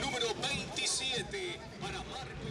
número 27 para Marco